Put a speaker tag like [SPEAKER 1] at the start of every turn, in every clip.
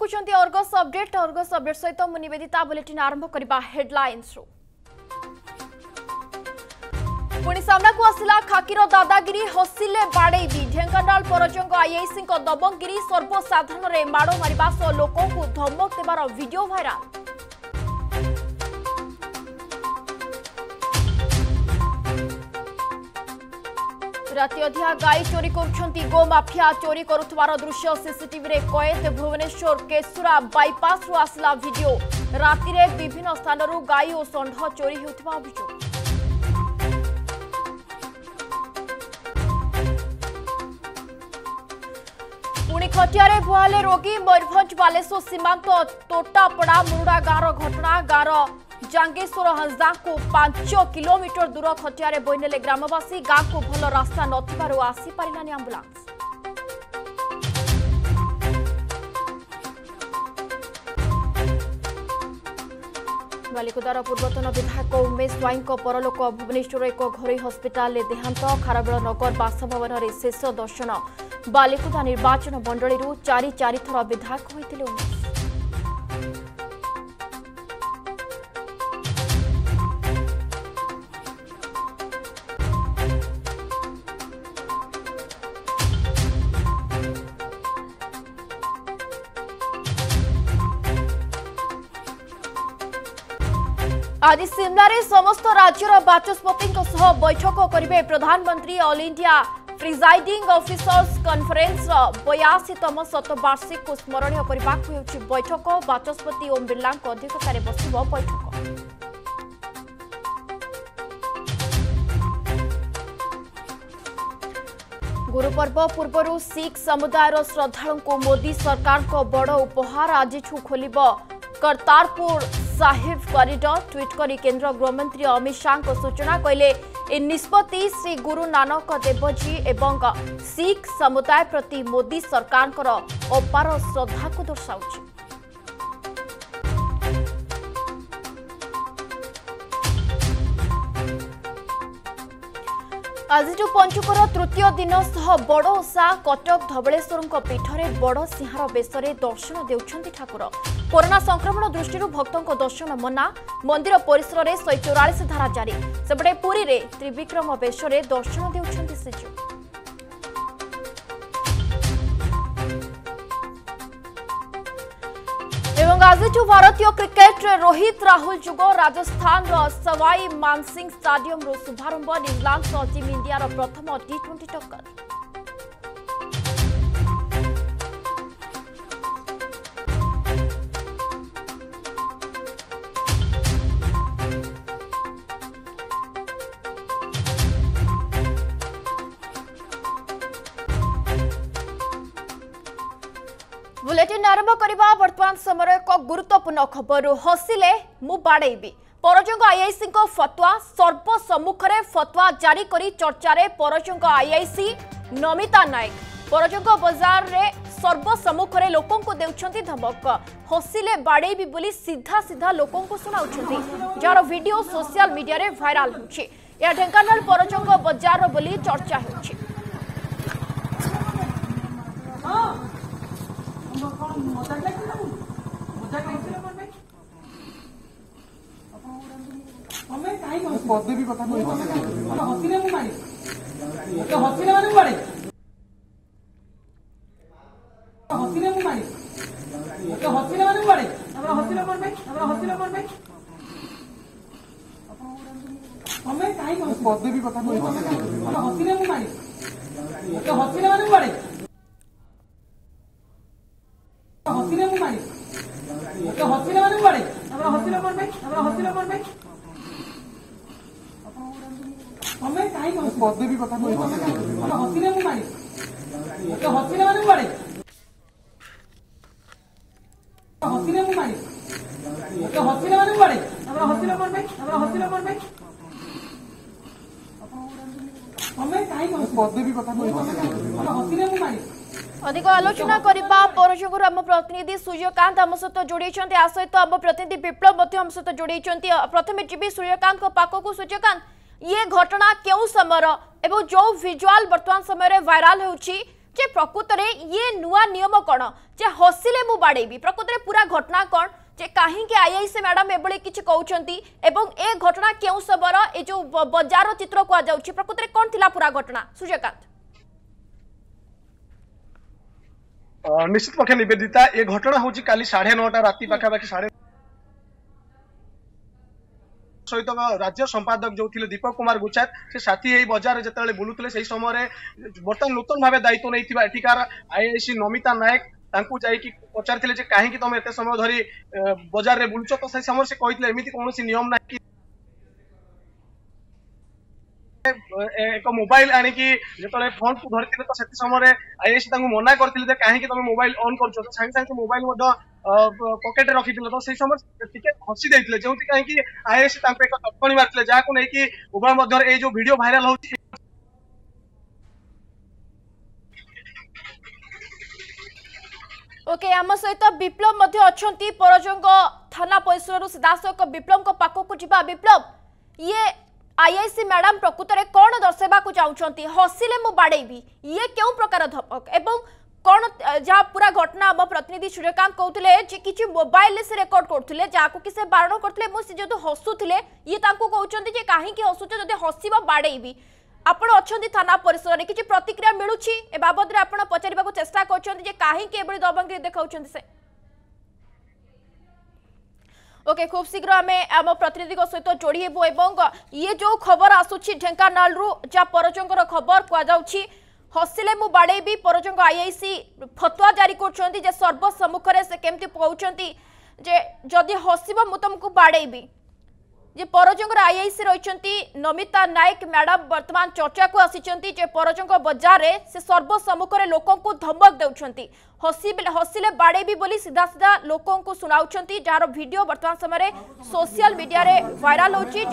[SPEAKER 1] कुचन्ति Argus update Argus update सहित मुनिवेदिता bulletin आरम्भ करबा हेडलाइन्स पुनी सामना को आसिला खाकिरो दादागिरी हसिले बाडे बिढेंगाडाल परजंग को आईएसी को दबंगगिरी सर्वसाधारण रे माडो मारबा सो लोकको धम्मक सेबारो भिडियो भाइरल ରାତି ଅଧ୍ୟା ଗାଈ ଚୋରି କରୁଛନ୍ତି ଗୋମାଫିଆ ଚୋରି କରୁଥିବାର ଦୃଶ୍ୟ ସିସିଟିଭିରେ କଏଦ ଭୁବନେଶ୍ୱର କେଶୁରା ବାଇପାସ୍ରୁ ଆସିଲା ଭିଡିଓ ରାତିରେ ବିଭିନ୍ନ ସ୍ଥାନରୁ ଗାଈ ଓ ଷଣ୍ଢ ଚୋରି ହେଉଥିବା ଅଭିଯୋଗ ପୁଣି ଖଟିଆରେ ଭୁହାଲେ ରୋଗୀ ମୟୂରଭଞ୍ଜ ବାଲେଶ୍ୱର ସୀମାନ୍ତ ତୋଟାପଡ଼ା ମୁରୁଡ଼ା ଗାଁର ଘଟଣା ଗାଁର ଜାଙ୍ଗେଶ୍ୱର ହଂସଦାଙ୍କୁ ପାଞ୍ଚ କିଲୋମିଟର ଦୂର ଖଟିଆରେ ବୋହିନେଲେ ଗ୍ରାମବାସୀ ଗାଁକୁ ଭଲ ରାସ୍ତା ନଥିବାରୁ ଆସିପାରିଲାନି ଆମ୍ବୁଲାନ୍ସ ବାଲିକୁଦାର ପୂର୍ବତନ ବିଧାୟକ ଉମେଶ ସ୍ୱାଇଁଙ୍କ ପରଲୋକ ଭୁବନେଶ୍ୱର ଏକ ଘରୋଇ ହସ୍ପିଟାଲରେ ଦେହାନ୍ତ ଖାରବେଳ ନଗର ବାସଭବନରେ ଶେଷ ଦର୍ଶନ ବାଲିକୁଦା ନିର୍ବାଚନ ମଣ୍ଡଳୀରୁ ଚାରି ଚାରିଥର ବିଧାୟକ ହୋଇଥିଲେ ଉମେଶ ଆଜି ସିମ୍ଲାରେ ସମସ୍ତ ରାଜ୍ୟର ବାଚସ୍ପତିଙ୍କ ସହ ବୈଠକ କରିବେ ପ୍ରଧାନମନ୍ତ୍ରୀ ଅଲ୍ ଇଣ୍ଡିଆ ପ୍ରିଜାଇଡିଂ ଅଫିସର୍ସ କନଫରେନ୍ସର ବୟାଅଶୀତମ ଶତବାର୍ଷିକକୁ ସ୍ମରଣୀୟ କରିବାକୁ ହେଉଛି ବୈଠକ ବାଚସ୍ପତି ଓମ୍ ବିର୍ଲାଙ୍କ ଅଧ୍ୟକ୍ଷତାରେ ବସିବ ବୈଠକ ଗୁରୁପର୍ବ ପୂର୍ବରୁ ଶିଖ୍ ସମୁଦାୟର ଶ୍ରଦ୍ଧାଳୁଙ୍କୁ ମୋଦି ସରକାରଙ୍କ ବଡ଼ ଉପହାର ଆଜିଠୁ ଖୋଲିବ କର୍ତ୍ତାରପୁର ସାହିବ କରିଡର ଟ୍ୱିଟ୍ କରି କେନ୍ଦ୍ର ଗୃହମନ୍ତ୍ରୀ ଅମିତ ଶାହାଙ୍କ ସୂଚନା କହିଲେ ଏ ନିଷ୍ପତ୍ତି ଶ୍ରୀ ଗୁରୁ ନାନକ ଦେବଜୀ ଏବଂ ଶିଖ୍ ସମୁଦାୟ ପ୍ରତି ମୋଦି ସରକାରଙ୍କର ଅପାର ଶ୍ରଦ୍ଧାକୁ ଦର୍ଶାଉଛି ଆଜିଠୁ ପଞ୍ଚୁକର ତୃତୀୟ ଦିନ ସହ ବଡ଼ ଓଷା କଟକ ଧବଳେଶ୍ୱରଙ୍କ ପୀଠରେ ବଡ଼ ସିଂହାର ବେଶରେ ଦର୍ଶନ ଦେଉଛନ୍ତି ଠାକୁର କରୋନା ସଂକ୍ରମଣ ଦୃଷ୍ଟିରୁ ଭକ୍ତଙ୍କ ଦର୍ଶନ ମନା ମନ୍ଦିର ପରିସରରେ ଶହେ ଚଉରାଳିଶ ଧାରା ଜାରି ସେପଟେ ପୁରୀରେ ତ୍ରିବିକ୍ରମ ବେଶରେ ଦର୍ଶନ ଦେଉଛନ୍ତି ଶ୍ରୀଜୀଉ ଆଜିଠୁ ଭାରତୀୟ କ୍ରିକେଟରେ ରୋହିତ ରାହୁଲ ଯୁଗ ରାଜସ୍ଥାନର ସୱାଇ ମାନସିଂ ଷ୍ଟାଡିୟମରୁ ଶୁଭାରମ୍ଭ ନ୍ୟୁଜିଲାଣ୍ଡ ସହ ଟିମ୍ ଇଣ୍ଡିଆର ପ୍ରଥମ ଟି ଟ୍ୱେଣ୍ଟି ଟକ୍କର କରିବା ବର୍ତ୍ତମାନ ସମୟର ଏକ ଗୁରୁତ୍ୱପୂର୍ଣ୍ଣ ଖବରରୁ ହସିଲେ ମୁଁ ବାଡ଼େଇବି ପରଜଙ୍ଗ ଆଇଆଇସିଙ୍କ ଫତୁଆ ସର୍ବସମ୍ମୁଖରେ ଫତୁଆ ଜାରି କରି ଚର୍ଚ୍ଚାରେ ପରଜଙ୍ଗ ଆଇଆଇସି ନମିତା ନାୟକ ପରଜଙ୍ଗ ବଜାରରେ ସର୍ବସମ୍ମୁଖରେ ଲୋକଙ୍କୁ ଦେଉଛନ୍ତି ଧମକ ହସିଲେ ବାଡ଼େଇବି ବୋଲି ସିଧା ସିଧା ଲୋକଙ୍କୁ ଶୁଣାଉଛନ୍ତି ଯାହାର ଭିଡିଓ ସୋସିଆଲ ମିଡିଆରେ ଭାଇରାଲ ହେଉଛି ଏହା ଢେଙ୍କାନାଳ ପରଜଙ୍ଗ ବଜାରର ବୋଲି ଚର୍ଚ୍ଚା ହେଉଛି
[SPEAKER 2] ପଦବୀ କଥା
[SPEAKER 3] ହସିଲେ ମୁଁ ମାଡ଼େ ହସିଲେ ମାନେ ମୁଁ ମାଡ଼େ अधिक आलोचना करबा परशुगुरु प्रतिनिधि सूर्यकांत हम सहित जोड़ी सहित
[SPEAKER 2] हम प्रतिनिधि विप्लव
[SPEAKER 3] सहित जोड़ी छथि प्रथमे सूर्यकांत को को सूर्यकांत ये घटना केउ समय जो भिजुआल बर्तमान समय रे वायरल होउची जे प्रकृत में ये नुआ नियम कौन
[SPEAKER 2] जे हसिले मुझे
[SPEAKER 3] बाड़ेबी प्रकृत में पूरा घटना कौन जे कहीं आईआईसी मैडम एभली किसी कहते ए घटना क्यों समय ये जो बजार चित्र कहुच्छे प्रकृत में कौन थी
[SPEAKER 2] पूरा घटना सूर्यकांत
[SPEAKER 3] निश्चित पक्ष निवेदिता ये
[SPEAKER 1] घटना हूँ कल साढ़े नौटा रात पाखापाखी साढ़े ସହିତ
[SPEAKER 4] ରାଜ୍ୟ ସମ୍ପାଦକ ଯୋଉ ଥିଲେ ଦୀପକ କୁମାର ଗୁଚାର ସେ ସାଥୀ ହେଇ ବଜାରରେ ଯେତେବେଳେ ବୁଲୁଥିଲେ ସେହି ସମୟରେ ବର୍ତ୍ତମାନ ନୂତନ ଭାବେ ଦାୟିତ୍ୱ ନେଇଥିବା ଏଠିକାର ଆଇଆଇସି ନମିତା ନାୟକ ତାଙ୍କୁ ଯାଇକି ପଚାରିଥିଲେ ଯେ କାହିଁକି ତମେ ଏତେ ସମୟ ଧରି ବଜାରରେ ବୁଲୁଛ ତ ସେଇ ସମୟରେ ସେ କହିଥିଲେ ଏମିତି କୌଣସି ନିୟମ ନାହିଁ एक मोबाइल आनिकी जो फोन को धरी तो से समय आईएसी मना करते कहीं मोबाइल अन् कर मोबाइल पकेट रखी थे तो से समय टे हसी देते जो कहीं आईएसी एक
[SPEAKER 1] चटकणी मारे जहाँ को लेकिन उभय जो भिड भाइराल हो ओके आम सहित विप्लव अच्छा परजंग थाना परिसर सीधा सख विप्लव पाखक जावा विप्लव ये आईआईसी मैडम प्रकृत में कौन दर्शेवा चाहते हसिले मुझे बाड़ेबी ये क्यों प्रकार धमक कौन जहाँ पूरा घटना आम प्रतिनिधि सूर्यकांत कहते कि मोबाइल से रेकर्ड करते जहाँ कि बारण करते जो हसुले ये कहते कहीं हसुच जो हस बाड़ेबी आपड़ अच्छा थाना परिसर में कि प्रतिक्रिया मिलूँ ए बाबद पचार चेस्टा कर दबंगी देखा से ওকে খুব শীঘ্র আমি আমার প্রতিনিধি সহিত যোড়ি হবু এবং ইয়ে যে খবর আসুচি ঢেঙ্কানাল যা পরজঙ্কর খবর কুযাচ্ছি হসিলে মু বাড়াইবি পরজঙ্ক আইআইসি ফতোয়া জারি করছেন যে সর্বসম্মুখে সে কেমতি পৌঁছন্তি যে যদি হসিব মু তোমাকে বাড়াইবি যে পরজঙ্কর আইআইসি রয়েছেন নমিতা নায়ক ম্যাডাম বর্তমান চর্চাকু আসিছেন যে পরজঙ্ক বজারে সে সর্বসম্মুখে লোককে ধমক দেউছেন हसिले बाड़ेबी बोली सीधा सीधा लोक शुणा जार भिड बर्तमान समय सोशल मीडिया भाइराल होने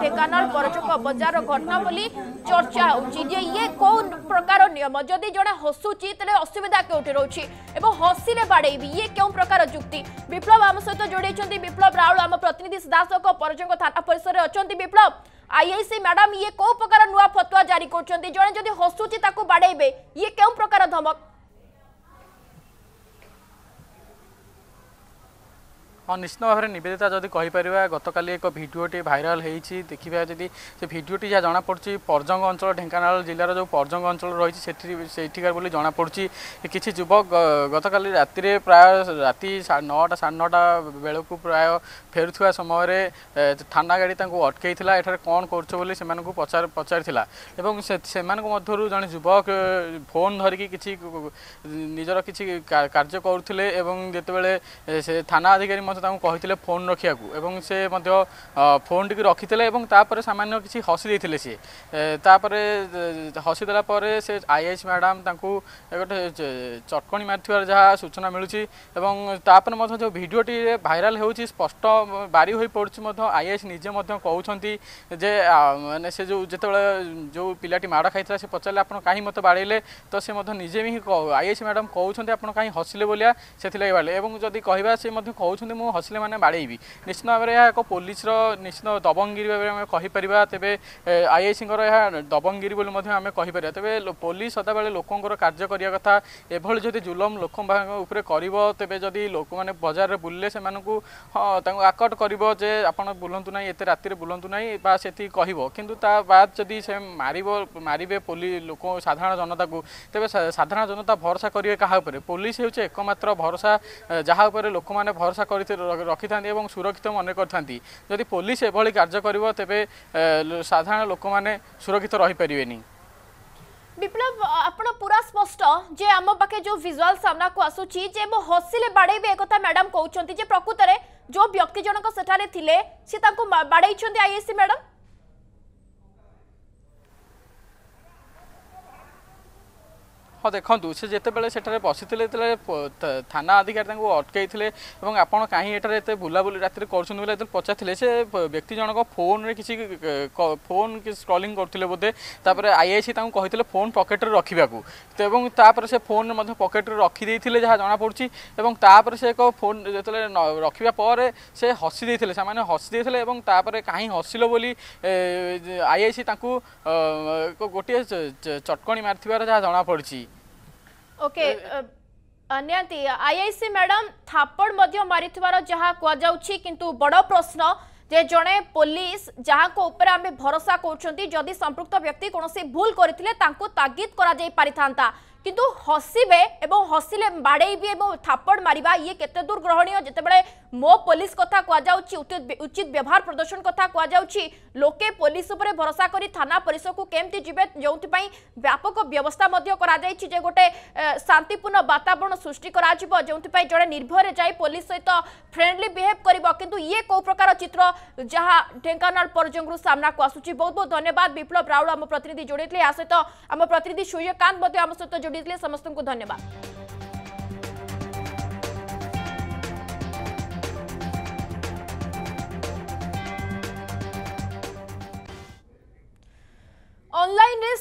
[SPEAKER 1] ढेकानाल बरचक बजार घटना बोली चर्चा होए कौ प्रकार नियम जदि जड़े हसुची तेज़ असुविधा क्योंकि रोचे और हसिले बाड़ेबी ये क्यों प्रकार जुक्ति विप्ल आम सहित जोड़ विप्लव राउल आम प्रतिनिधि सीधा सख परजंग थाना परिसर अच्छा विप्लव आईआईसी मैडम ये कौ प्रकार नुआ फतुआ जारी करसुची जड़े जदि ये क्यों प्रकार धमक
[SPEAKER 5] ହଁ ନିଶ୍ଚିତ ଭାବରେ ନିବେଦିତା ଯଦି କହିପାରିବା ଗତକାଲି ଏକ ଭିଡ଼ିଓଟି ଭାଇରାଲ୍ ହେଇଛି ଦେଖିବା ଯଦି ସେ ଭିଡ଼ିଓଟି ଯାହା ଜଣାପଡ଼ୁଛି ପର୍ଜଙ୍ଗ ଅଞ୍ଚଳ ଢେଙ୍କାନାଳ ଜିଲ୍ଲାର ଯେଉଁ ପର୍ଜଙ୍ଗ ଅଞ୍ଚଳ ରହିଛି ସେଠି ସେଇଠିକାର ବୋଲି ଜଣାପଡ଼ୁଛି କିଛି ଯୁବକ ଗତକାଲି ରାତିରେ ପ୍ରାୟ ରାତି ନଅଟା ସାଢ଼େ ନଅଟା ବେଳକୁ ପ୍ରାୟ ଫେରୁଥିବା ସମୟରେ ଥାନା ଗାଡ଼ି ତାଙ୍କୁ ଅଟକେଇଥିଲା ଏଠାରେ କ'ଣ କରୁଛ ବୋଲି ସେମାନଙ୍କୁ ପଚାର ପଚାରିଥିଲା ଏବଂ ସେମାନଙ୍କ ମଧ୍ୟରୁ ଜଣେ ଯୁବକ ଫୋନ୍ ଧରିକି କିଛି ନିଜର କିଛି କାର୍ଯ୍ୟ କରୁଥିଲେ ଏବଂ ଯେତେବେଳେ ସେ ଥାନା ଅଧିକାରୀ ମଧ୍ୟ ତାଙ୍କୁ କହିଥିଲେ ଫୋନ୍ ରଖିବାକୁ ଏବଂ ସେ ମଧ୍ୟ ଫୋନ୍ଟିକୁ ରଖିଥିଲେ ଏବଂ ତାପରେ ସାମାନ୍ୟ କିଛି ହସି ଦେଇଥିଲେ ସିଏ ତାପରେ ହସିଦେଲା ପରେ ସେ ଆଇ ଆଇଆଇସି ମ୍ୟାଡ଼ାମ୍ ତାଙ୍କୁ ଗୋଟେ ଚଟକଣି ମାରିଥିବାର ଯାହା ସୂଚନା ମିଳୁଛି ଏବଂ ତାପରେ ମଧ୍ୟ ଯେଉଁ ଭିଡ଼ିଓଟି ଭାଇରାଲ୍ ହେଉଛି ସ୍ପଷ୍ଟ ବାରି ହୋଇପଡ଼ୁଛି ମଧ୍ୟ ଆଇ ଆଇଆଇସି ନିଜେ ମଧ୍ୟ କହୁଛନ୍ତି ଯେ ମାନେ ସେ ଯେଉଁ ଯେତେବେଳେ ଯେଉଁ ପିଲାଟି ମାଡ଼ ଖାଇଥିଲା ସେ ପଚାରିଲେ ଆପଣ କାହିଁ ମୋତେ ବାଡ଼େଇଲେ ତ ସେ ମଧ୍ୟ ନିଜେ ହିଁ ଆଇ ଆଇଆଇସି ମ୍ୟାଡ଼ାମ୍ କହୁଛନ୍ତି ଆପଣ କାହିଁ ହସିଲେ ବୋଲିଆ ସେଥିଲାଗି ବାଡ଼େଇଲେ ଏବଂ ଯଦି କହିବା ସେ ମଧ୍ୟ କହୁଛନ୍ତି ମୁଁ ମୁଁ ହସିଲେ ମାନେ ବାଡ଼େଇବି ନିଶ୍ଚିତ ଭାବରେ ଏହା ଏକ ପୋଲିସର ନିଶ୍ଚିତ ଦବଙ୍ଗିରି ଭାବରେ ଆମେ କହିପାରିବା ତେବେ ଆଇଆଇସିଙ୍କର ଏହା ଦବଙ୍ଗଗିରି ବୋଲି ମଧ୍ୟ ଆମେ କହିପାରିବା ତେବେ ପୋଲିସ ସଦାବେଳେ ଲୋକଙ୍କର କାର୍ଯ୍ୟ କରିବା କଥା ଏଭଳି ଯଦି ଜୁଲମ ଲୋକମାନଙ୍କ ଉପରେ କରିବ ତେବେ ଯଦି ଲୋକମାନେ ବଜାରରେ ବୁଲିଲେ ସେମାନଙ୍କୁ ହଁ ତାଙ୍କୁ ଆକଟ କରିବ ଯେ ଆପଣ ବୁଲନ୍ତୁ ନାହିଁ ଏତେ ରାତିରେ ବୁଲନ୍ତୁ ନାହିଁ ବା ସେତିକି କହିବ କିନ୍ତୁ ତା ବାଦ ଯଦି ସେ ମାରିବ ମାରିବେ ପୋଲିସ ଲୋକ ସାଧାରଣ ଜନତାକୁ ତେବେ ସାଧାରଣ ଜନତା ଭରସା କରିବେ କାହା ଉପରେ ପୋଲିସ ହେଉଛି ଏକମାତ୍ର ଭରସା ଯାହା ଉପରେ ଲୋକମାନେ ଭରସା କରିଥିବେ ରଖିଥାନ୍ତି ଏବଂ ସୁରକ୍ଷିତ ମନେ କରିଥାନ୍ତି ଯଦି ପୋଲିସ ଏଭଳି କାର୍ଯ୍ୟ କରିବ ତେବେ ସାଧାରଣ ଲୋକମାନେ ସୁରକ୍ଷିତ ରହିପାରିବେନି
[SPEAKER 1] বিপ্লব আপনার পুরা স্পষ্ট যে আম পাখে যে ভিজুয়াল সামনাকু আসুচি যে মো হসিলে বাড়াইবে একথা ম্যাডাম কৌঁচ যে প্রকৃতরে যে ব্যক্তি জনক সেঠারে থিলে সে তাঁকু বাড়াইছেন আইএসসি ম্যাডাম
[SPEAKER 5] ହଁ ଦେଖନ୍ତୁ ସେ ଯେତେବେଳେ ସେଠାରେ ବସିଥିଲେ ଯେତେବେଳେ ଥାନା ଅଧିକାରୀ ତାଙ୍କୁ ଅଟକାଇଥିଲେ ଏବଂ ଆପଣ କାହିଁ ଏଠାରେ ଏତେ ବୁଲାବୁଲି ରାତିରେ କରୁଛନ୍ତି ବୋଲି ଯେତେବେଳେ ପଚାରିଥିଲେ ସେ ବ୍ୟକ୍ତି ଜଣକ ଫୋନ୍ରେ କିଛି ଫୋନ୍ ସ୍କ୍ରଲିଂ କରୁଥିଲେ ବୋଧେ ତାପରେ ଆଇଆଇସି ତାଙ୍କୁ କହିଥିଲେ ଫୋନ୍ ପକେଟରେ ରଖିବାକୁ ଏବଂ ତାପରେ ସେ ଫୋନ୍ ମଧ୍ୟ ପକେଟରେ ରଖିଦେଇଥିଲେ ଯାହା ଜଣାପଡ଼ୁଛି ଏବଂ ତାପରେ ସେ ଏକ ଫୋନ୍ ଯେତେବେଳେ ରଖିବା ପରେ ସେ ହସି ଦେଇଥିଲେ ସେମାନେ ହସି ଦେଇଥିଲେ ଏବଂ ତାପରେ କାହିଁ ହସିଲ ବୋଲି ଆଇଆଇସି ତାଙ୍କୁ ଗୋଟିଏ ଚଟକଣି ମାରିଥିବାର ଯାହା ଜଣାପଡ଼ିଛି
[SPEAKER 1] ओके अन्यति आईआईसी मैडम थापड़ मारी मारिथवार किंतु बड़ प्रश्न जे जड़े पुलिस जहा भरोसा कर जदी संपृक्त व्यक्ति कोनोसी भूल करथिले କିନ୍ତୁ ହସିବେ ଏବଂ ହସିଲେ ବାଡ଼େଇବେ ଏବଂ ଥାପଡ଼ ମାରିବା ଇଏ କେତେ ଦୂର ଗ୍ରହଣୀୟ ଯେତେବେଳେ ମୋ ପୋଲିସ କଥା କୁହାଯାଉଛି ଉଚିତ ବ୍ୟବହାର ପ୍ରଦର୍ଶନ କଥା କୁହାଯାଉଛି ଲୋକେ ପୋଲିସ ଉପରେ ଭରସା କରି ଥାନା ପରିସରକୁ କେମିତି ଯିବେ ଯେଉଁଥିପାଇଁ ବ୍ୟାପକ ବ୍ୟବସ୍ଥା ମଧ୍ୟ କରାଯାଇଛି ଯେ ଗୋଟେ ଶାନ୍ତିପୂର୍ଣ୍ଣ ବାତାବରଣ ସୃଷ୍ଟି କରାଯିବ ଯେଉଁଥିପାଇଁ ଜଣେ ନିର୍ଭୟରେ ଯାଇ ପୋଲିସ ସହିତ ଫ୍ରେଣ୍ଡଲି ବିହେଭ୍ କରିବ କିନ୍ତୁ ଇଏ କେଉଁ ପ୍ରକାର ଚିତ୍ର ଯାହା ଢେଙ୍କାନାଳ ପର୍ଯ୍ୟଙ୍ଗରୁ ସାମ୍ନାକୁ ଆସୁଛି ବହୁତ ବହୁତ ଧନ୍ୟବାଦ ବିପ୍ଳବ ରାଉଳ ଆମ ପ୍ରତିନିଧି ଯୋଡ଼ିଥିଲେ ଏହା ସହିତ ଆମ ପ୍ରତିନିଧି ସୂର୍ଯ୍ୟକାନ୍ତ ମଧ୍ୟ ଆମ ସହିତ ଯୋଡ଼ି दे समस्त को धन्यवाद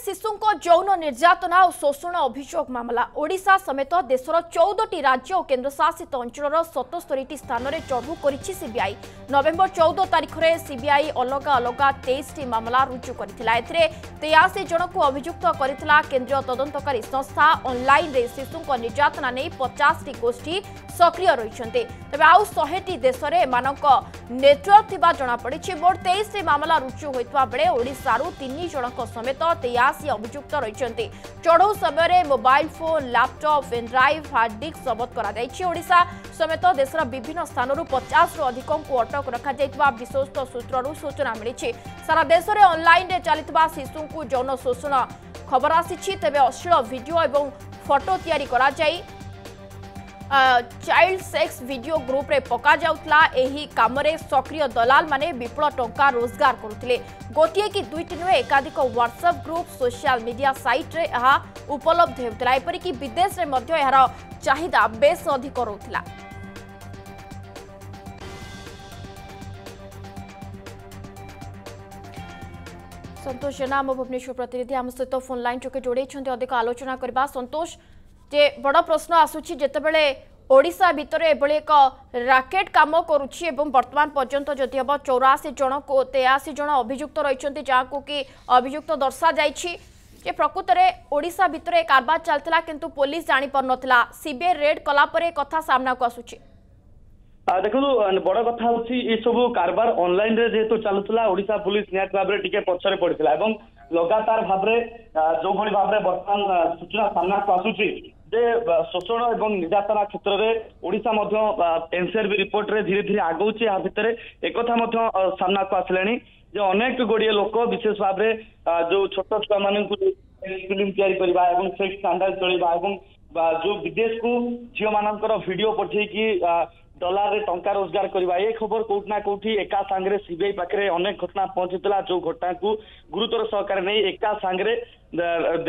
[SPEAKER 1] শিশুকক যৌন নির্যাতন আৰু শোষণ অভিযোগ মামলা ওড়িশা समेत দেশৰ 14 টি ৰাজ্য আৰু কেন্দ্ৰ শাসিত অঞ্চলৰ 77 টি স্থানৰে তদন্ত কৰিছে CBI নৱেম্বৰ 14 তাৰিখে CBI অলগা অলগা 23 টি মামলা ৰুজু কৰিছিল এতিয়া 83 জনক অভিযুক্ত কৰিতলা কেন্দ্ৰ তদন্তকাৰী সংস্থা অনলাইন ৰে শিশুৰ নিযাতনা nei 50 টি গোষ্টি সক্ৰিয় হৈ আছে তেৱে আউ 100 টি দেশৰে মানক নেটৱৰ্ক থিবা জনা পঢ়িছে বৰ 23 টি মামলা ৰুজু হৈত্বা বলে ওড়িশা আৰু 3 জনক समेत ଆସି ଅଭିଯୁକ୍ତ ରହିଛନ୍ତି ଚଢ଼ଉ ସମୟରେ mobile phone laptop pen drive hard disk ଜବତ କରାଯାଇଛି ଓଡ଼ିଶା ସମେତ ଦେଶର ବିଭିନ୍ନ ସ୍ଥାନରୁ ପଚାଶରୁ ଅଧିକଙ୍କୁ ଅଟକ ରଖାଯାଇଥିବା ବିଶ୍ୱସ୍ତ ସୂତ୍ରରୁ ସୂଚନା ମିଳିଛି ସାରା ଦେଶରେ ଅନଲାଇନରେ ଚାଲିଥିବା ଶିଶୁଙ୍କୁ ଯୌନ ଶୋଷଣ ଖବର ଆସିଛି ତେବେ ଅଶ୍ଳୀଳ ଭିଡିଓ ଏବଂ ଫଟୋ ତିଆରି କରାଯାଇ चाइल्ड सेक्स वीडियो ग्रुप रे पका जाउतला एही कामरे सक्रिय दलाल माने विपुल टंका रोजगार करथले गोटिए की दुइट नुए एकाधिक WhatsApp group social media site रे आ उपलब्ध हेउतला एपर की विदेश रे मध्य एहार चाहिदा बेस अधिक रहउतला संतोष जेना आम भुवनेश्वर प्रतिनिधि आम सहित फोन लाइन चुके जोड़े अधिक आलोचना करने संतोष ଯେ ବଡ଼ ପ୍ରଶ୍ନ ଆସୁଛି ଯେତେବେଳେ ଓଡ଼ିଶା ଭିତରେ ଏଭଳି ଏକ ରାକେଟ୍ କାମ କରୁଛି ଏବଂ ବର୍ତ୍ତମାନ ପର୍ଯ୍ୟନ୍ତ ଯଦି ହେବ ଚଉରାଅଶୀ ଜଣକୁ ତେୟାଅଶୀ ଜଣ ଅଭିଯୁକ୍ତ ରହିଛନ୍ତି ଯାହାକୁ କି ଅଭିଯୁକ୍ତ ଦର୍ଶାଯାଇଛି ଯେ ପ୍ରକୃତରେ ଓଡ଼ିଶା ଭିତରେ କାରବାର ଚାଲିଥିଲା କିନ୍ତୁ ପୋଲିସ ଜାଣିପାରୁନଥିଲା ସିବିଆଇ ରେଡ୍ କଲାପରେ କଥା ସାମ୍ନାକୁ ଆସୁଛି
[SPEAKER 6] ଦେଖନ୍ତୁ ବଡ କଥା ହଉଛି ଏସବୁ କାରବାର ଅନଲାଇନ ରେ ଯେହେତୁ ଚାଲୁଥିଲା ଓଡ଼ିଶା ପୋଲିସ ନିହାତି ଭାବରେ ଟିକେ ପଛରେ ପଡିଥିଲା ଏବଂ ଲଗାତାର ଭାବରେ ଯୋଉଭଳି ଭାବରେ ବର୍ତ୍ତମାନ ସୂଚନା ସାମ୍ନାକୁ ଆସୁଛି যে ଶୋଷଣ ଏବଂ ନିର୍ଯାତନା କ୍ଷେତ୍ରରେ ଓଡିଶା ମଧ୍ୟ ଏନସିଆରବି ରିପୋର୍ଟରେ ଧୀରେ ଧୀରେ ଆଗଉଛି ଏହା ଭିତରେ ଏକଥା ମଧ୍ୟ ସାମ୍ନାକୁ ଆସିଲାଣି ଯେ ଅନେକ ଗୁଡିଏ ଲୋକ ବିଶେଷ ଭାବରେ ଯୋଉ ଛୋଟ ଛୁଆମାନଙ୍କୁ ଫିଲ୍ମ ତିଆରି କରିବା ଏବଂ ସେକ୍ସ ସ୍କାଣ୍ଡାଲ ଚଳେଇବା ଏବଂ ଯୋଉ ବିଦେଶକୁ ଝିଅମାନଙ୍କର ଭିଡିଓ ପଠେଇକି ଡଲାରରେ ଟଙ୍କା ରୋଜଗାର କରିବା ଏ ଖବର କୋଉଠି ନା କୋଉଠି ଏକା ସାଙ୍ଗରେ ସିବିଆଇ ପାଖରେ ଅନେକ ଘଟଣା ପହଞ୍ଚିଥିଲା ଯୋଉ ଘଟଣାକୁ ଗୁରୁତର ସହକାରେ ନେଇ ଏକା ସାଙ୍ଗରେ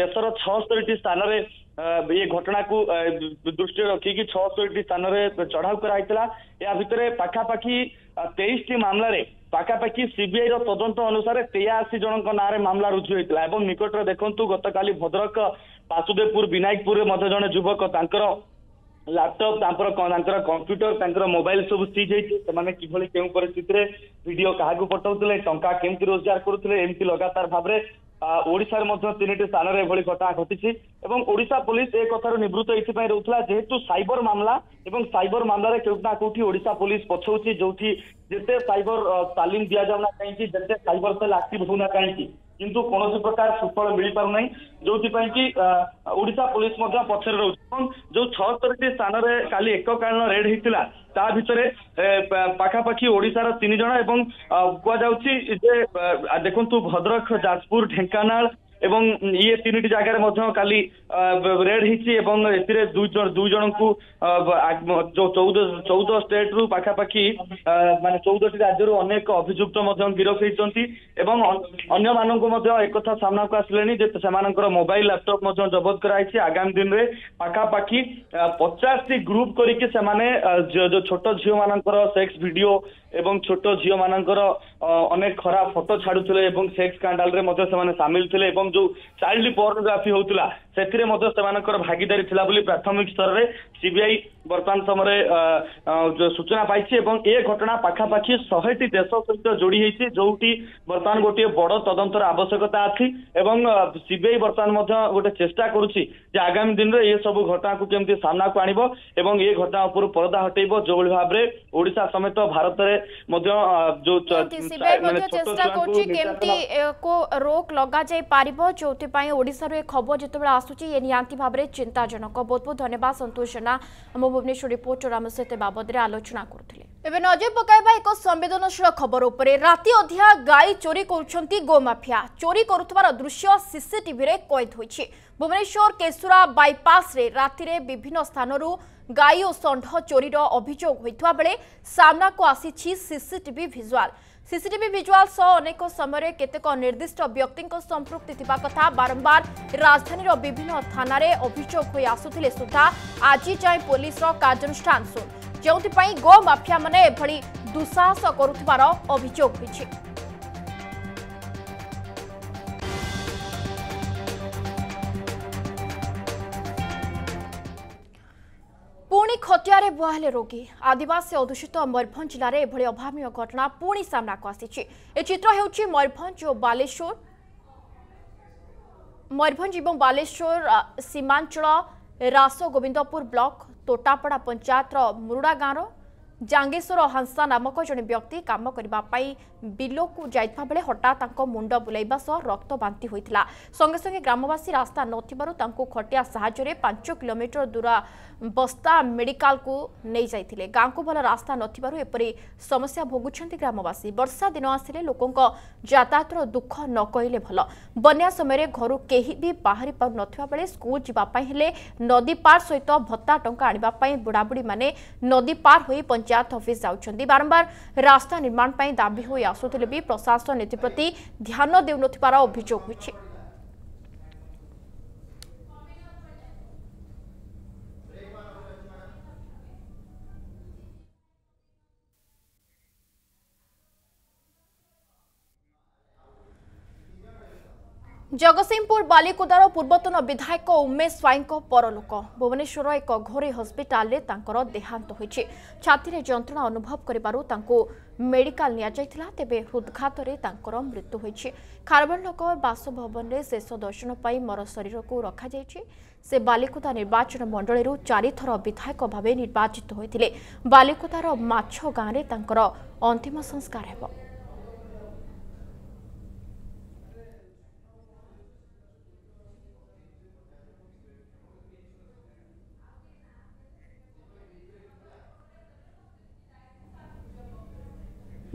[SPEAKER 6] ଦେଶର ଛଅସ୍ତରୀଟି ସ୍ଥାନରେ ଏ ଘଟଣାକୁ ଦୃଷ୍ଟିରେ ରଖିକି ଛଅଶହଟି ସ୍ଥାନରେ ଚଢାଉ କରାଯାଇଥିଲା ଏହା ଭିତରେ ପାଖାପାଖି ତେଇଶଟି ମାମଲାରେ ପାଖାପାଖି ସିବିଆଇ ର ତଦନ୍ତ ଅନୁସାରେ ତେୟାଅଶୀ ଜଣଙ୍କ ନାଁରେ ମାମଲା ରୁଜୁ ହେଇଥିଲା ଏବଂ ନିକଟରେ ଦେଖନ୍ତୁ ଗତକାଲି ଭଦ୍ରକ ବାସୁଦେବପୁର ବିନାୟକପୁରରେ ମଧ୍ୟ ଜଣେ ଯୁବକ ତାଙ୍କର ଲ୍ୟାପଟପ୍ ତାଙ୍କର ତାଙ୍କର କମ୍ପ୍ୟୁଟର ତାଙ୍କର ମୋବାଇଲ ସବୁ ସିଜ୍ ହେଇଛି ସେମାନେ କିଭଳି କେଉଁ ପରିସ୍ଥିତିରେ ଭିଡିଓ କାହାକୁ ପଠାଉଥିଲେ ଟଙ୍କା କେମିତି ରୋଜଗାର କରୁଥିଲେ ଏମିତି ଲଗାତାର ଭାବରେ ଓଡ଼ିଶାରେ ମଧ୍ୟ ତିନିଟି ସ୍ଥାନରେ ଏଭଳି ଘଟଣା ଘଟିଛି ଏବଂ ଓଡ଼ିଶା ପୋଲିସ ଏ କଥାରୁ ନିବୃତ୍ତ ଏଇଥିପାଇଁ ରହୁଥିଲା ଯେହେତୁ ସାଇବର ମାମଲା ଏବଂ ସାଇବର ମାମଲାରେ କେଉଁଠି ନା କୋଉଠି ଓଡ଼ିଶା ପୋଲିସ ପଛଉଛି ଯୋଉଠି ଯେତେ ସାଇବର ତାଲିମ ଦିଆଯାଉନା କାହିଁକି ଯେତେ ସାଇବର ସେଲ୍ ଆକ୍ଟିଭ ହେଉନା କାହିଁକି କିନ୍ତୁ କୌଣସି ପ୍ରକାର ସୁଫଳ ମିଳିପାରୁନାହିଁ ଯୋଉଥିପାଇଁ କି ଓଡ଼ିଶା ପୋଲିସ ମଧ୍ୟ ପଛରେ ରହୁଛି ଏବଂ ଯୋଉ ଛଅସ୍ତରିଟି ସ୍ଥାନରେ କାଲି ଏକ କାରଣ ରେଡ ହେଇଥିଲା ତା ଭିତରେ ପାଖାପାଖି ଓଡିଶାର ତିନି ଜଣ ଏବଂ କୁହାଯାଉଛି ଯେ ଦେଖନ୍ତୁ ଭଦ୍ରକ ଯାଜପୁର ଢେଙ୍କାନାଳ এবং ଇଏ ତିନିଟି ଜାଗାରେ ମଧ୍ୟ କାଲି ରେଡ୍ ହେଇଛି ଏବଂ ଏଥିରେ ଦୁଇ ଜଣ ଦୁଇ ଜଣଙ୍କୁ ଚଉଦ ଚଉଦ ଷ୍ଟେଟ୍ ରୁ ପାଖାପାଖି ମାନେ ଚଉଦଟି ରାଜ୍ୟରୁ ଅନେକ ଅଭିଯୁକ୍ତ ମଧ୍ୟ ଗିରଫ ହେଇଛନ୍ତି ଏବଂ ଅନ୍ୟମାନଙ୍କୁ ମଧ୍ୟ ଏକଥା ସାମ୍ନାକୁ ଆସିଲେଣି ଯେ ସେମାନଙ୍କର ମୋବାଇଲ ଲାପଟପ୍ ମଧ୍ୟ ଜବତ କରାଯାଇଛି ଆଗାମୀ ଦିନରେ ପାଖାପାଖି ପଚାଶଟି ଗ୍ରୁପ କରିକି ସେମାନେ ଯୋଉ ଛୋଟ ଝିଅମାନଙ୍କର ସେକ୍ସ ଭିଡିଓ ଏବଂ ଛୋଟ ଝିଅମାନଙ୍କର અનેખ ખરા ફોટો છાડુ છલે એબં સેક્સ સ્કેન્ડલ રે મધ્ય સેમાન સામેલ થલે એબં જો ચાઈલ્ડ પોર્નોગ્રાફી હોતલા સેતિરે મધ્ય સેમાન કોર ભાગીદારી થિલા બુલી પ્રાથમિક સ્તરે સીબીઆઈ વર્તમાન સમરે જો સૂચના પાય છે એબં એ ઘટના પાખા પાખી 100 થી 300 સસ્ત્ર જોડી હૈ છે જોટી વર્તમાન ગોટીએ બડો તદંતર આવશ્યકતા આથી એબં સીબીઆઈ વર્તમાન મધ્ય ગોટે ચેષ્ટા કરુચી જે આગામી દિનરે એ સબ ઘટના કુ કેમતી સામનો પાણિબો એબં એ ઘટના ઉપર પડદો હટેઇબો જો ભલી ભાવરે ઓડિશા સહિત ભારતરે મધ્ય
[SPEAKER 1] જો সিবিআই
[SPEAKER 6] মধ্যে
[SPEAKER 1] চেষ্টা
[SPEAKER 6] করছি
[SPEAKER 1] কেমতি
[SPEAKER 6] কো
[SPEAKER 1] রোক
[SPEAKER 6] লগা
[SPEAKER 1] যাই পারিব যোউতি পাই ওড়িশার এ খবর যেতবেলে আসুচি এ নিয়াতি ভাবরে চিন্তাজনক বহুত বহুত ধন্যবাদ সন্তোষ জেনা আম ভুবনেশ্বর রিপোর্টর আম সহিত বাবদরে আলোচনা করুলে এবে নজর পকাইবা এক সংবেদনশীল খবর উপরে রাতে অধিয়া গাই চোরি করছেন গোমাফিয়া চোরি করুবার দৃশ্য সিসিটিভি রে কয়েদ হয়েছে ভুবনেশ্বর কেশুরা বাইপাসে রাতে বিভিন্ন স্থানর গাই ও ষণ্ঢ চোরির অভিযোগ হয়ে বেড়ে সামনাকু আসিছি সিসিটিভি ভিজুয়াল ସିସିଟିଭି ଭିଜୁଆଲ୍ ସହ ଅନେକ ସମୟରେ କେତେକ ନିର୍ଦ୍ଦିଷ୍ଟ ବ୍ୟକ୍ତିଙ୍କ ସମ୍ପୃକ୍ତି ଥିବା କଥା ବାରମ୍ବାର ରାଜଧାନୀର ବିଭିନ୍ନ ଥାନାରେ ଅଭିଯୋଗ ହୋଇ ଆସୁଥିଲେ ସୁଦ୍ଧା ଆଜି ଯାଏଁ ପୋଲିସର କାର୍ଯ୍ୟାନୁଷ୍ଠାନ ଶୂନ ଯେଉଁଥିପାଇଁ ଗୋ ମାଫିଆମାନେ ଏଭଳି ଦୁଃସାହସ କରୁଥିବାର ଅଭିଯୋଗ ହୋଇଛି ପୁଣି ଖଟିଆରେ ବୁହାହେଲେ ରୋଗୀ ଆଦିବାସୀ ଅଧ୍ୟୁଷିତ ମୟୂରଭଞ୍ଜ ଜିଲ୍ଲାରେ ଏଭଳି ଅଭାବନୀୟ ଘଟଣା ପୁଣି ସାମ୍ନାକୁ ଆସିଛି ଏ ଚିତ୍ର ହେଉଛି ମୟୂରଭଞ୍ଜ ଓ ବାଲେଶ୍ୱର ମୟୂରଭଞ୍ଜ ଏବଂ ବାଲେଶ୍ୱର ସୀମାଞ୍ଚଳ ରାସ ଗୋବିନ୍ଦପୁର ବ୍ଲକ ତୋଟାପଡ଼ା ପଞ୍ଚାୟତର ମୁରୁଡ଼ା ଗାଁର ଜାଙ୍ଗେଶ୍ୱର ହାଂସା ନାମକ ଜଣେ ବ୍ୟକ୍ତି କାମ କରିବା ପାଇଁ ବିଲକୁ ଯାଇଥିବା ବେଳେ ହଠାତ୍ ତାଙ୍କ ମୁଣ୍ଡ ବୁଲାଇବା ସହ ରକ୍ତ ବାନ୍ତି ହୋଇଥିଲା ସଙ୍ଗେ ସଙ୍ଗେ ଗ୍ରାମବାସୀ ରାସ୍ତା ନଥିବାରୁ ତାଙ୍କୁ ଖଟିଆ ସାହାଯ୍ୟରେ ପାଞ୍ଚ କିଲୋମିଟର ଦୂର ବସ୍ତା ମେଡିକାଲକୁ ନେଇଯାଇଥିଲେ ଗାଁକୁ ଭଲ ରାସ୍ତା ନଥିବାରୁ ଏପରି ସମସ୍ୟା ଭୋଗୁଛନ୍ତି ଗ୍ରାମବାସୀ ବର୍ଷା ଦିନ ଆସିଲେ ଲୋକଙ୍କ ଯାତାୟାତର ଦୁଃଖ ନ କହିଲେ ଭଲ ବନ୍ୟା ସମୟରେ ଘରୁ କେହି ବି ବାହାରି ପାରୁନଥିବା ବେଳେ ସ୍କୁଲ ଯିବା ପାଇଁ ହେଲେ ନଦୀ ପାର ସହିତ ଭତ୍ତା ଟଙ୍କା ଆଣିବା ପାଇଁ ବୁଢ଼ାବୁଢ଼ୀମାନେ ନଦୀ ପାର ହୋଇ ପଞ୍ଚାୟତ ଅଫିସ୍ ଯାଉଛନ୍ତି ବାରମ୍ବାର ରାସ୍ତା ନିର୍ମାଣ ପାଇଁ ଦାବି ହୋଇ ଆସୁଥିଲେ ବି ପ୍ରଶାସନ ଏଥିପ୍ରତି ଧ୍ୟାନ ଦେଉନଥିବାର ଅଭିଯୋଗ ହୋଇଛି জগৎসিংহপুর বালিকুদার পূর্বতন বিধায়ক উমেশ স্বাইঙ্ পরলোক ভুবনেশ্বর এক ঘরে হসপিটালে তাঁর দেহান্ত হয়েছে ছাতিরে যন্ত্রণা অনুভব করবার তাঁকু মেডিকাল নিয়াযাই তেবে হৃদঘাতরে তাঁর মৃত্যু হয়েছে খারবানগর বাসভবনের শেষ দর্শন পাই মর শরীরক রখাযাই সে বালিকুদা নির্বাচন মণ্ডলীর চারিথর বিধায়ক ভাবে নির্বাচিত হয়েছে বালিকুদার মাছ গাঁরে তাঁর অন্তিম সংস্কার হব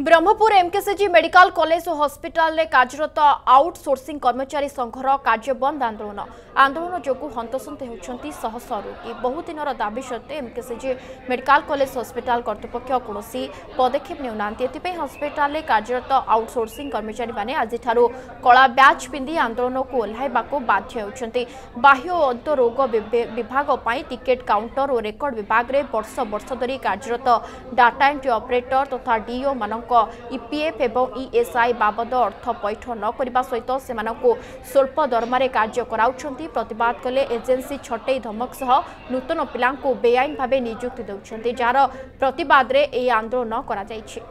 [SPEAKER 1] ବ୍ରହ୍ମପୁର ଏମ୍କେସିଜି ମେଡିକାଲ କଲେଜ ଓ ହସ୍ପିଟାଲରେ କାର୍ଯ୍ୟରତ ଆଉଟ୍ ସୋର୍ସିଂ କର୍ମଚାରୀ ସଂଘର କାର୍ଯ୍ୟ ବନ୍ଦ ଆନ୍ଦୋଳନ ଆନ୍ଦୋଳନ ଯୋଗୁଁ ହନ୍ତସନ୍ତ ହେଉଛନ୍ତି ଶହ ଶହ ରୋଗୀ ବହୁ ଦିନର ଦାବି ସତ୍ତ୍ୱେ ଏମ୍କେସିଜି ମେଡିକାଲ କଲେଜ ହସ୍ପିଟାଲ କର୍ତ୍ତୃପକ୍ଷ କୌଣସି ପଦକ୍ଷେପ ନେଉନାହାନ୍ତି ଏଥିପାଇଁ ହସ୍ପିଟାଲରେ କାର୍ଯ୍ୟରତ ଆଉଟ୍ ସୋର୍ସିଂ କର୍ମଚାରୀମାନେ ଆଜିଠାରୁ କଳା ବ୍ୟାଚ୍ ପିନ୍ଧି ଆନ୍ଦୋଳନକୁ ଓହ୍ଲାଇବାକୁ ବାଧ୍ୟ ହେଉଛନ୍ତି ବାହ୍ୟ ଓ ଅନ୍ତ ରୋଗ ବିଭାଗ ପାଇଁ ଟିକେଟ୍ କାଉଣ୍ଟର ଓ ରେକର୍ଡ ବିଭାଗରେ ବର୍ଷ ବର୍ଷ ଧରି କାର୍ଯ୍ୟରତ ଡାଟା ଏଣ୍ଟ୍ରି ଅପରେଟର ତଥା ଡିଓ ମାନଙ୍କ ଇପିଏଫ୍ ଏବଂ ଇଏସ୍ଆଇ ବାବଦ ଅର୍ଥ ପୈଠ ନ କରିବା ସହିତ ସେମାନଙ୍କୁ ସ୍ୱଳ୍ପ ଦରମାରେ କାର୍ଯ୍ୟ କରାଉଛନ୍ତି ପ୍ରତିବାଦ କଲେ ଏଜେନ୍ସି ଛଟେଇ ଧମକ ସହ ନୂତନ ପିଲାଙ୍କୁ ବେଆଇନ ଭାବେ ନିଯୁକ୍ତି ଦେଉଛନ୍ତି ଯାହାର ପ୍ରତିବାଦରେ ଏହି ଆନ୍ଦୋଳନ କରାଯାଇଛି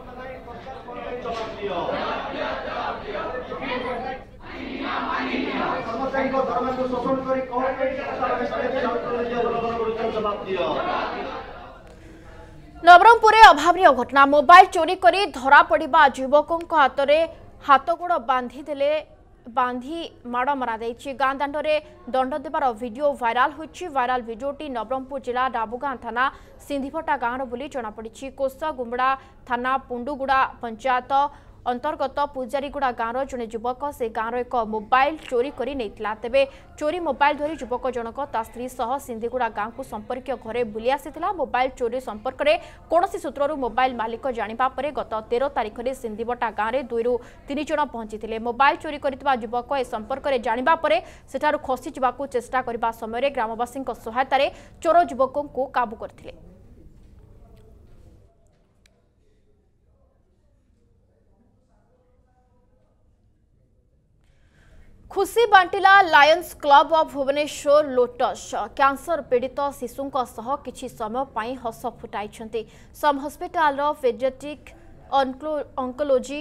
[SPEAKER 7] ଧର୍ମକୁ ଶୋଷଣ କରି କଣ ପାଇଁ ଜବାବ ଦିଅ
[SPEAKER 1] ନବରଙ୍ଗପୁରରେ ଅଭାବନୀୟ ଘଟଣା ମୋବାଇଲ ଚୋରି କରି ଧରାପଡ଼ିବା ଯୁବକଙ୍କ ହାତରେ ହାତଗୋଡ଼ ବାନ୍ଧିଦେଲେ ବାନ୍ଧି ମାଡ଼ ମରାଯାଇଛି ଗାଁ ଦାଣ୍ଡରେ ଦଣ୍ଡ ଦେବାର ଭିଡ଼ିଓ ଭାଇରାଲ ହୋଇଛି ଭାଇରାଲ ଭିଡ଼ିଓଟି ନବରଙ୍ଗପୁର ଜିଲ୍ଲା ଡାବୁଗାଁ ଥାନା ସିନ୍ଧିଭଟା ଗାଁର ବୋଲି ଜଣାପଡ଼ିଛି କୋଷଗୁମୁଡ଼ା ଥାନା ପୁଣ୍ଡୁଗୁଡ଼ା ପଞ୍ଚାୟତ ଅନ୍ତର୍ଗତ ପୂଜାରୀଗୁଡ଼ା ଗାଁର ଜଣେ ଯୁବକ ସେ ଗାଁର ଏକ ମୋବାଇଲ ଚୋରି କରି ନେଇଥିଲା ତେବେ ଚୋରି ମୋବାଇଲ ଧରି ଯୁବକ ଜଣକ ତା ସ୍ତ୍ରୀ ସହ ସିନ୍ଧିଗୁଡ଼ା ଗାଁକୁ ସମ୍ପର୍କୀୟ ଘରେ ବୁଲି ଆସିଥିଲା ମୋବାଇଲ ଚୋରି ସମ୍ପର୍କରେ କୌଣସି ସୂତ୍ରରୁ ମୋବାଇଲ ମାଲିକ ଜାଣିବା ପରେ ଗତ ତେର ତାରିଖରେ ସିନ୍ଧିବଟା ଗାଁରେ ଦୁଇରୁ ତିନି ଜଣ ପହଞ୍ଚିଥିଲେ ମୋବାଇଲ ଚୋରି କରିଥିବା ଯୁବକ ଏ ସମ୍ପର୍କରେ ଜାଣିବା ପରେ ସେଠାରୁ ଖସିଯିବାକୁ ଚେଷ୍ଟା କରିବା ସମୟରେ ଗ୍ରାମବାସୀଙ୍କ ସହାୟତାରେ ଚୋର ଯୁବକଙ୍କୁ କାବୁ କରିଥିଲେ खुशी बांटिला Lions Club of Bhubaneswar Lotus cancer पीडित शिशुଙ୍କ ସହ କିଛି ସମୟ ପାଇଁ ହସ ଫୁଟାଇଛନ୍ତି ସମ୍ ହସ୍ପିଟାଲର ପେଡିଆଟ୍ରିକ୍ ଅଙ୍କୋଲୋଜି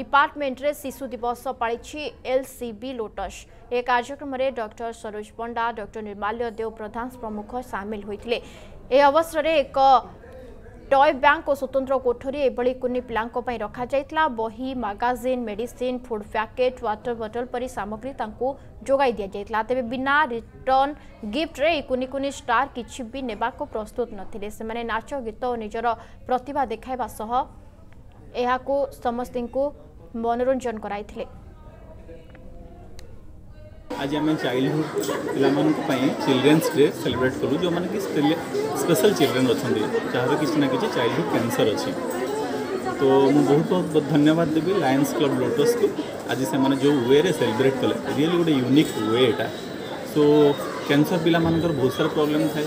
[SPEAKER 1] ଡିପାର୍ଟମେଣ୍ଟରେ ଶିଶୁ ଦିବସ ପାଳିଛି ଏଲ୍ସିବି ଲୋଟସ୍ ଏ କାର୍ଯ୍ୟକ୍ରମରେ ଡକ୍ଟର ସରୋଜ ପଣ୍ଡା ଡକ୍ଟର ନିର୍ମାଲ୍ୟ ଦେଓ ପ୍ରଧାନ ପ୍ରମୁଖ ସାମିଲ ହୋଇଥିଲେ ଏ ଅବସରରେ ଏକ ଟୟ ବ୍ୟାଙ୍କ ଓ ସ୍ୱତନ୍ତ୍ର କୋଠରୀ ଏଭଳି କୁନି ପିଲାଙ୍କ ପାଇଁ ରଖାଯାଇଥିଲା ବହି magazine medicine food packet water bottle ପରି ସାମଗ୍ରୀ ତାଙ୍କୁ ଯୋଗାଇ ଦିଆଯାଇଥିଲା ତେବେ ବିନା ରିଟର୍ଣ୍ଣ ଗିଫ୍ଟରେ ଏହି କୁନି କୁନି ଷ୍ଟାର୍ କିଛି ବି ନେବାକୁ ପ୍ରସ୍ତୁତ ନଥିଲେ ସେମାନେ ନାଚ ଗୀତ ଓ ନିଜର ପ୍ରତିଭା ଦେଖାଇବା ସହ ଏହାକୁ ସମସ୍ତଙ୍କୁ ମନୋରଞ୍ଜନ କରାଇଥିଲେ
[SPEAKER 8] आज आम चाइल्डहुड पाई चिल्ड्रेन्स डे सेलिब्रेट करूँ जो मैंने कि स्पेशल चिल्ड्रेन अच्छा जार किसी ना कि चाइल्डहुड कैंसर अच्छी तो मुझे बहुत बहुत बहुत धन्यवाद देवी लायन्स क्लब लोटस को आज से मैंने जो वे सेलिब्रेट कले रियली गोटे यूनिक वे एटा सो कैंसर पिला बहुत सारा प्रोब्लेम थाए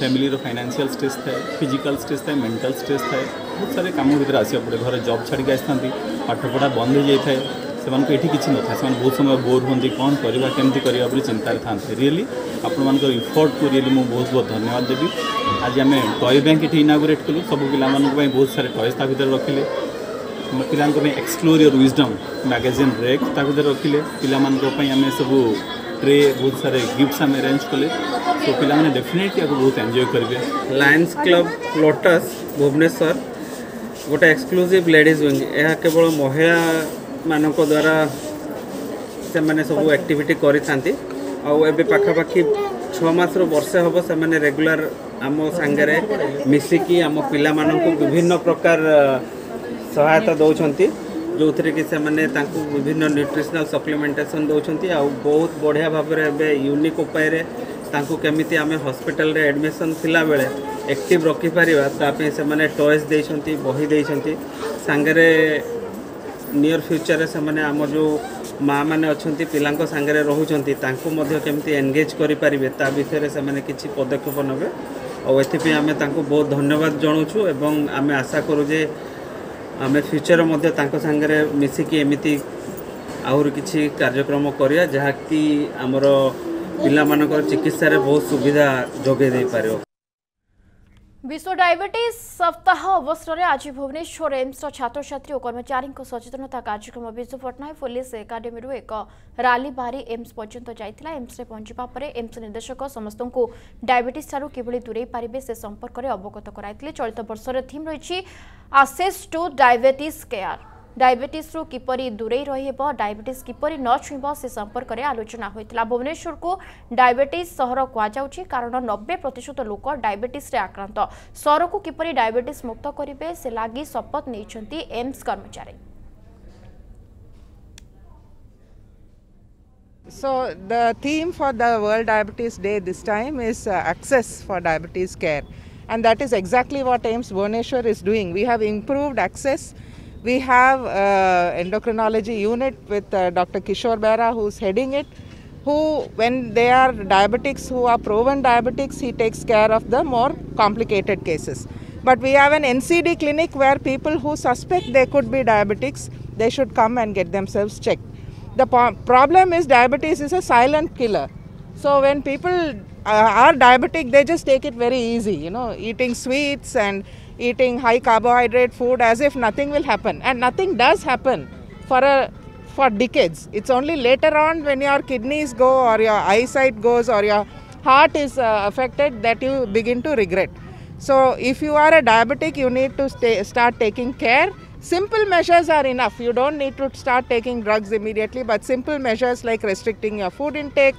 [SPEAKER 8] फैमिली फाइनेंशियल स्ट्रेस थाए फिजिकाल स्ट्रेस थाए मेंटल स्ट्रेस थाए बहुत सारे काम भितर आस घर जब छाड़ी आसता पाठपढ़ा बंद हो जाए से मैं किसी न था बहुत समय बोर हूँ कौन करवा केमी करा चिंतार था रियली आपण इफोर्ट को रियली मुझे बहुत बहुत धन्यवाद देवी आज आम टय बैंक ये इनागोरेट कलु सब पे बहुत सारे टयज ता भर रखिले पाई एक्सप्लोर योर विजडम मैगजिन रेक भर रखिले पाई आम सब ट्रे बहुत सारे गिफ्ट आम एरेज कले तो पाने डेफिनेटली आपको बहुत एंजय करेंगे
[SPEAKER 9] लायन्स क्लब लोटस भुवनेश्वर गोटे एक्सक्लूसिव लेडीज विंग यह केवल महिला ମାନଙ୍କ ଦ୍ୱାରା ସେମାନେ ସବୁ ଆକ୍ଟିଭିଟି କରିଥାନ୍ତି ଆଉ ଏବେ ପାଖାପାଖି ଛଅ ମାସରୁ ବର୍ଷେ ହେବ ସେମାନେ ରେଗୁଲାର ଆମ ସାଙ୍ଗରେ ମିଶିକି ଆମ ପିଲାମାନଙ୍କୁ ବିଭିନ୍ନ ପ୍ରକାର ସହାୟତା ଦେଉଛନ୍ତି ଯେଉଁଥିରେ କି ସେମାନେ ତାଙ୍କୁ ବିଭିନ୍ନ ନ୍ୟୁଟ୍ରିସନାଲ୍ ସପ୍ଲିମେଣ୍ଟେସନ୍ ଦେଉଛନ୍ତି ଆଉ ବହୁତ ବଢ଼ିଆ ଭାବରେ ଏବେ ୟୁନିକ୍ ଉପାୟରେ ତାଙ୍କୁ କେମିତି ଆମେ ହସ୍ପିଟାଲରେ ଆଡ଼ମିସନ୍ ଥିଲାବେଳେ ଆକ୍ଟିଭ୍ ରଖିପାରିବା ତା ପାଇଁ ସେମାନେ ଟଏସ୍ ଦେଇଛନ୍ତି ବହି ଦେଇଛନ୍ତି ସାଙ୍ଗରେ ନିୟର ଫ୍ୟୁଚରରେ ସେମାନେ ଆମ ଯେଉଁ ମାଆମାନେ ଅଛନ୍ତି ପିଲାଙ୍କ ସାଙ୍ଗରେ ରହୁଛନ୍ତି ତାଙ୍କୁ ମଧ୍ୟ କେମିତି ଏନଗେଜ୍ କରିପାରିବେ ତା ବିଷୟରେ ସେମାନେ କିଛି ପଦକ୍ଷେପ ନେବେ ଆଉ ଏଥିପାଇଁ ଆମେ ତାଙ୍କୁ ବହୁତ ଧନ୍ୟବାଦ ଜଣାଉଛୁ ଏବଂ ଆମେ ଆଶା କରୁ ଯେ ଆମେ ଫ୍ୟୁଚରରେ ମଧ୍ୟ ତାଙ୍କ ସାଙ୍ଗରେ ମିଶିକି ଏମିତି ଆହୁରି କିଛି କାର୍ଯ୍ୟକ୍ରମ କରିବା ଯାହାକି ଆମର ପିଲାମାନଙ୍କର ଚିକିତ୍ସାରେ ବହୁତ ସୁବିଧା ଯୋଗାଇ ଦେଇପାରିବ
[SPEAKER 1] বিশ্ব ডায়াবেটিস সপ্তাহ অবসরের আজ ভুবনেশ্বর এইমসর ছাত্রছাত্রী ও কর্মচারী সচেতনতা কার্যক্রম বিজু পট্টনাক পুলিশ একাডেমি এক রালি বাহারি এইমস পর্যন্ত যাই এইমসে পঞ্চা পরে এইমস নির্দেশক সমস্ত ডায়াবেটিস ঠার কিভাবে দূরেই পারে সে সম্পর্কের অবগত করাই চলিত বর্ষর থিম রয়েছে আসেস টু ডায়াবেটিস কেয়ার रु किप दूरे ডায়াবেটিসরু কিপর দূরেই রহব ডায়াবেটিস কিপর ন ছুঁব সে সম্পর্কের আলোচনা হয়েছিল ভুবনেশ্বরকু ডায়াবেটিস कह कारण नब्बे प्रतिशत लोक डायबेटिस आक्रांत सहर को কিপর डायबेट मुक्त करेंगे से लगे शपथ नहीं एम्स कर्मचारी
[SPEAKER 10] So the theme for the World Diabetes Day this time is uh, access for diabetes care and that is exactly what AIMS Bhoneshwar is doing. We have improved access We have uh, endocrinology unit with uh, Dr. Kishore Bera who's heading it who when they are diabetics who are proven diabetics he takes care of the more complicated cases. But we have an NCD clinic where people who suspect they could be diabetics they should come and get themselves checked. The problem is diabetes is a silent killer. So when people uh, are diabetic, they just take it very easy, you know, eating sweets and eating high carbohydrate food as if nothing will happen. And nothing does happen for a for decades. It's only later on when your kidneys go or your eyesight goes or your heart is uh, affected that you begin to regret. So if you are a diabetic, you need to stay, start taking care. Simple measures are enough. You don't need to start taking drugs immediately, but simple measures like restricting your food intake,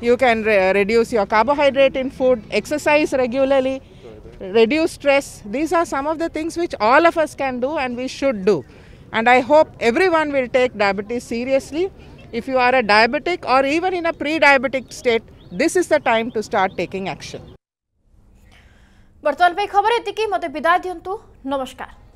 [SPEAKER 10] you can re reduce your carbohydrate in food, exercise regularly, reduce stress. These are some of the things which all of us can do and we should do. And I hope everyone will take diabetes seriously. If you are a diabetic or even in a pre-diabetic state, this is the time to start taking action.
[SPEAKER 1] ବର୍ତ୍ତମାନ ପାଇଁ ଖବର ଏତିକି ମୋତେ ବିଦାୟ ଦିଅନ୍ତୁ ନମସ୍କାର